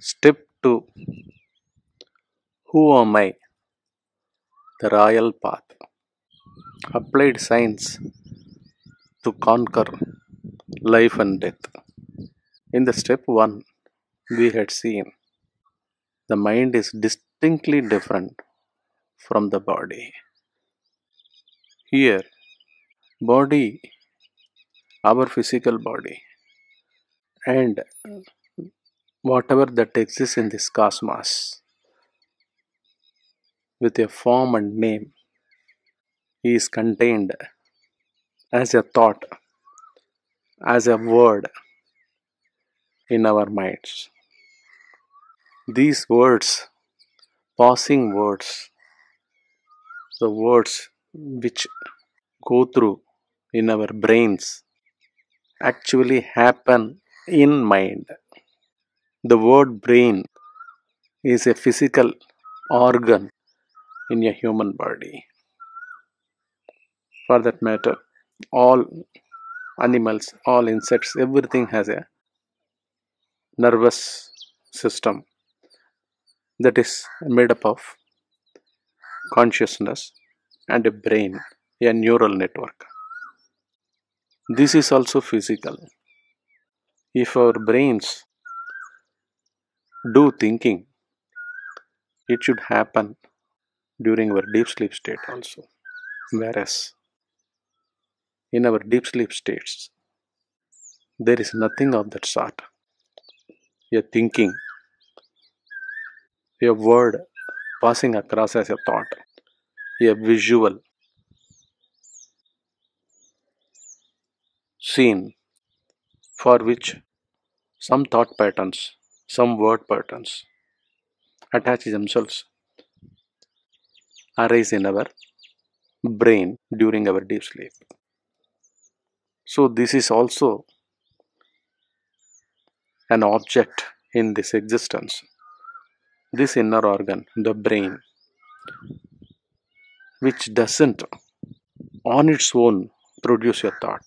Step 2 Who am I? The Royal Path. Applied science to conquer life and death. In the step 1, we had seen the mind is distinctly different from the body. Here, body, our physical body, and whatever that exists in this cosmos with a form and name is contained as a thought, as a word in our minds. These words, passing words, the words which go through in our brains actually happen in mind. The word brain is a physical organ in a human body. For that matter, all animals, all insects, everything has a nervous system that is made up of consciousness and a brain, a neural network. This is also physical. If our brains do thinking, it should happen during our deep sleep state also. Whereas in our deep sleep states, there is nothing of that sort. A thinking, a word passing across as a thought, a visual scene for which some thought patterns, some word patterns attach themselves arise in our brain during our deep sleep. So, this is also an object in this existence. This inner organ, the brain, which doesn't on its own produce a thought,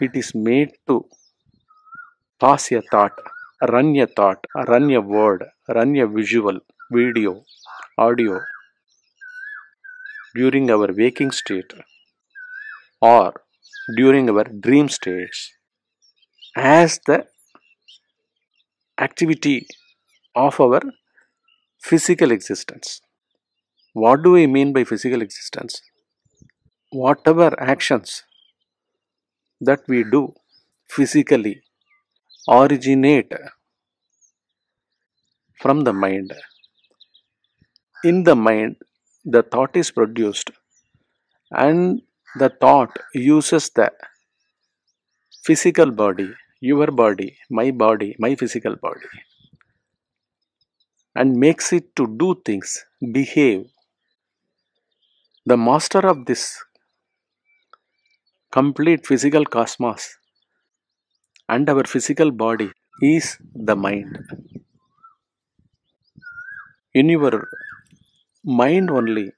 it is made to pass a thought, run a thought, run a word, run a visual, video, audio during our waking state or during our dream states as the activity of our physical existence. What do we mean by physical existence? Whatever actions that we do physically originate from the mind. In the mind, the thought is produced and the thought uses the physical body, your body, my body, my physical body, and makes it to do things, behave. The master of this complete physical cosmos and our physical body is the mind. In your mind only,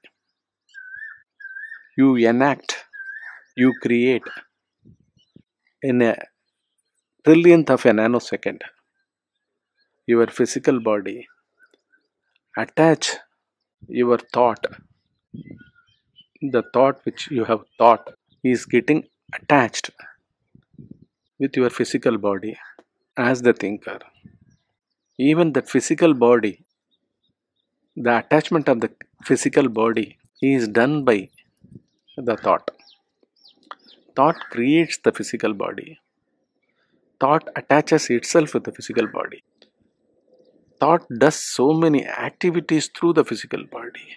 you enact, you create in a trillionth of a nanosecond. Your physical body, attach your thought, the thought which you have thought is getting attached with your physical body as the thinker. Even that physical body, the attachment of the physical body is done by the thought. Thought creates the physical body. Thought attaches itself with the physical body. Thought does so many activities through the physical body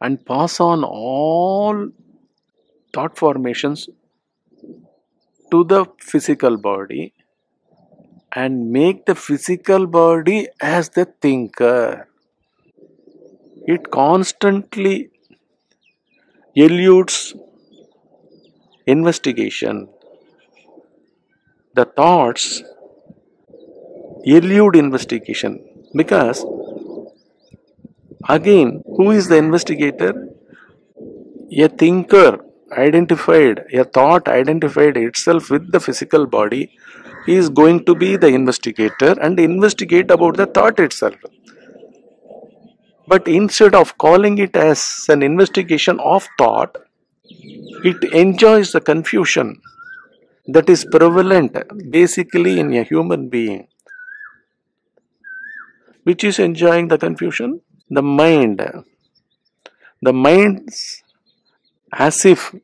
and pass on all thought formations to the physical body and make the physical body as the thinker. It constantly eludes investigation. The thoughts elude investigation because again, who is the investigator? A thinker identified, a thought identified itself with the physical body is going to be the investigator and investigate about the thought itself. But instead of calling it as an investigation of thought, it enjoys the confusion that is prevalent basically in a human being. Which is enjoying the confusion? The mind. The minds, as if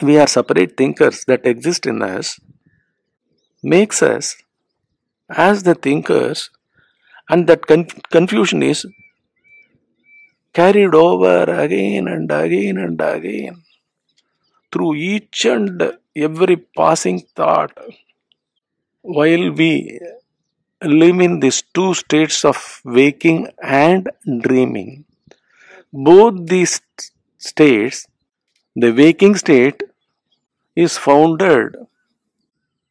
we are separate thinkers that exist in us, makes us as the thinkers, and that con- confusion is carried over again and again and again through each and every passing thought while we live in these two states of waking and dreaming. Both these states, the waking state is founded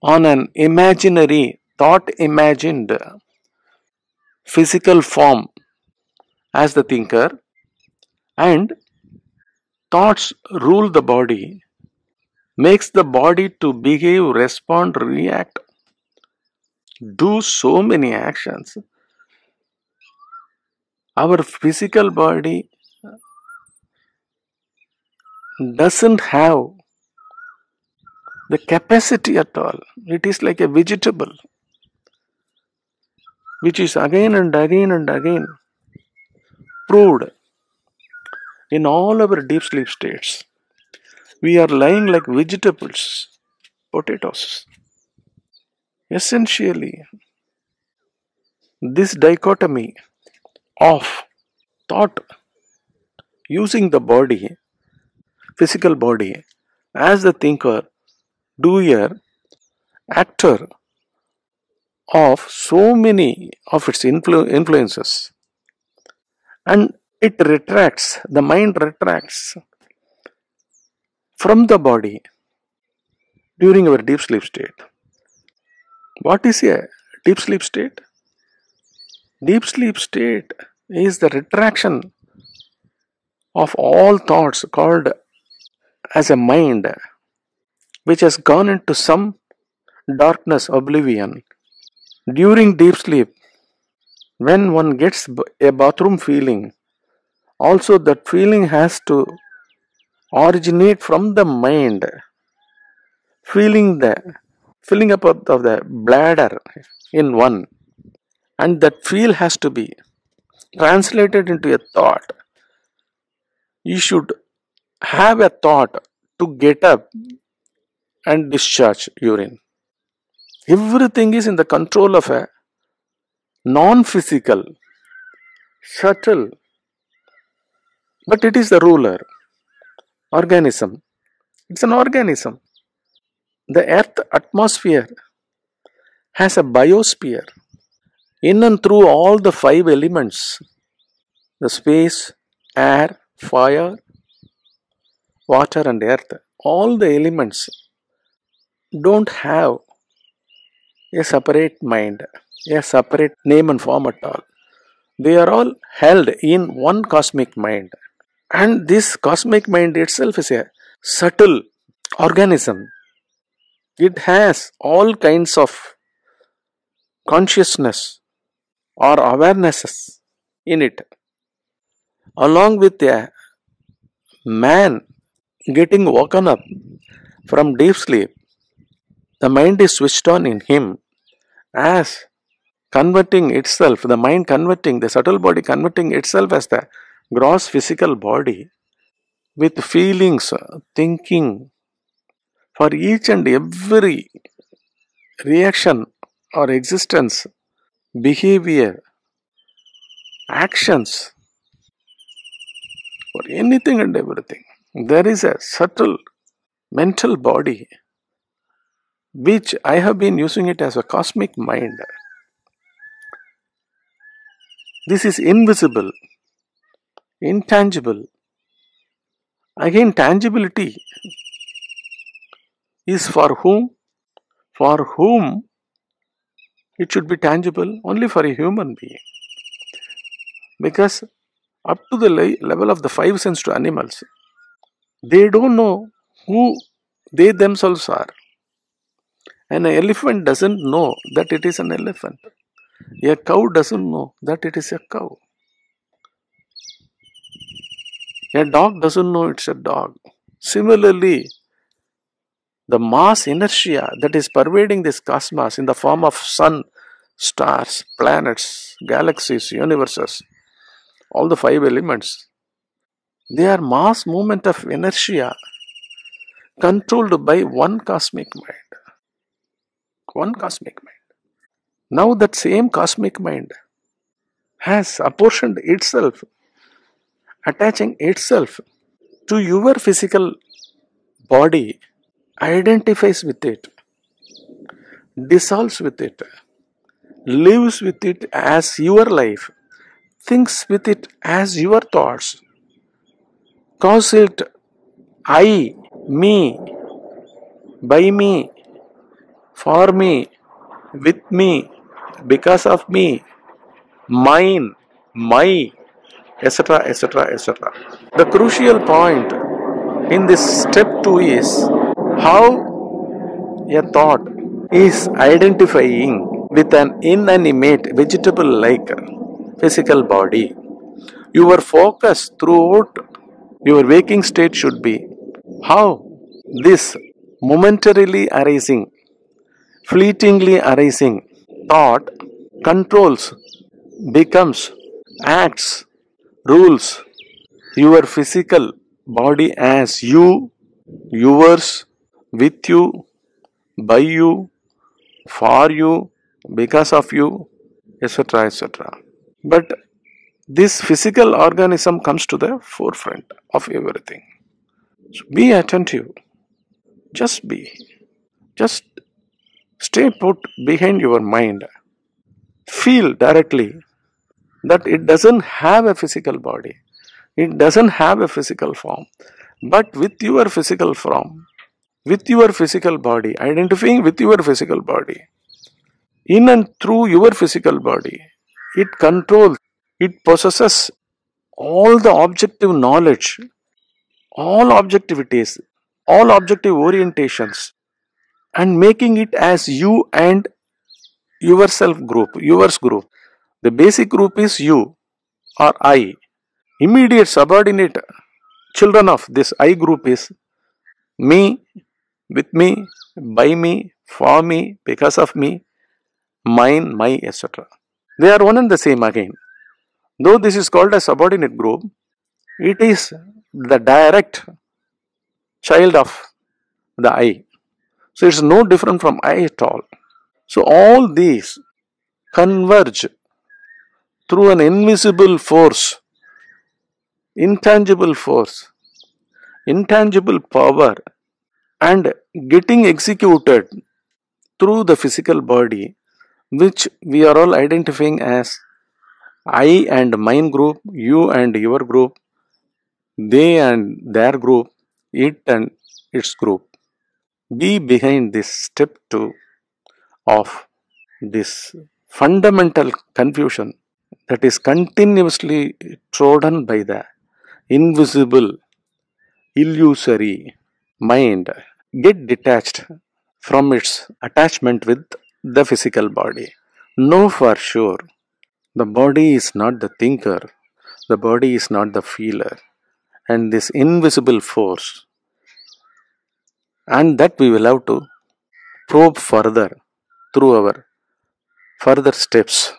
on an imaginary, thought imagined physical form as the thinker, and thoughts rule the body, makes the body to behave, respond, react, do so many actions. Our physical body doesn't have the capacity at all. It is like a vegetable, which is again and again and again proved in all our deep sleep states. We are lying like vegetables, potatoes. Essentially, this dichotomy of thought using the body, physical body, as the thinker, doer, actor of so many of its influ- influences and it retracts, the mind retracts from the body during our deep sleep state. What is a deep sleep state? Deep sleep state is the retraction of all thoughts called as a mind which has gone into some darkness, oblivion. During deep sleep, when one gets a bathroom feeling, also that feeling has to originate from the mind, feeling the filling up of the bladder in one, and that feel has to be translated into a thought. You should have a thought to get up and discharge urine. Everything is in the control of a non physical, subtle, but it is the ruler, organism. It's an organism. The earth atmosphere has a biosphere. In and through all the five elements the space, air, fire, water, and earth all the elements don't have a separate mind, a separate name and form at all. They are all held in one cosmic mind. And this cosmic mind itself is a subtle organism. It has all kinds of consciousness or awarenesses in it. Along with a man getting woken up from deep sleep, the mind is switched on in him as converting itself, the mind converting, the subtle body converting itself as the gross physical body with feelings, thinking for each and every reaction or existence, behavior, actions, for anything and everything. There is a subtle mental body which I have been using it as a cosmic mind. This is invisible, intangible. Again, tangibility is for whom? For whom it should be tangible? Only for a human being. Because up to the level of the five sense to animals, they don't know who they themselves are An elephant doesn't know that it is an elephant. A cow doesn't know that it is a cow. A dog doesn't know it's a dog. Similarly, the mass inertia that is pervading this cosmos in the form of sun, stars, planets, galaxies, universes, all the five elements, they are mass movement of inertia controlled by one cosmic mind. One cosmic mind. Now that same cosmic mind has apportioned itself, attaching itself to your physical body, identifies with it, dissolves with it, lives with it as your life, thinks with it as your thoughts, calls it I, me, by me, for me, with me, because of me, mine, my, etc., etc., etc. The crucial point in this step 2 is how a thought is identifying with an inanimate vegetable like physical body. Your focus throughout your waking state should be how this momentarily arising, fleetingly arising thought controls, becomes, acts, rules your physical body as you, yours, with you, by you, for you, because of you, etc. etc. But this physical organism comes to the forefront of everything. So be attentive. Just be. Just stay put behind your mind. Feel directly that it doesn't have a physical body. It doesn't have a physical form. But with your physical form, with your physical body, identifying with your physical body, in and through your physical body, it controls, it possesses all the objective knowledge, all objectivities, all objective orientations, and making it as you and yourself group, yours group. The basic group is you or I. Immediate subordinate children of this I group is me, with me, by me, for me, because of me, mine, my, etc. They are one and the same again. Though this is called a subordinate group, it is the direct child of the I. So it's no different from I at all. So all these converge through an invisible force, intangible force, intangible power, and getting executed through the physical body which we are all identifying as I and mine group, you and your group, they and their group, it and its group. Be behind this step 2 of this fundamental confusion that is continuously trodden by the invisible, illusory mind. Get detached from its attachment with the physical body. Know for sure the body is not the thinker, the body is not the feeler, and this invisible force, and that we will have to probe further through our further steps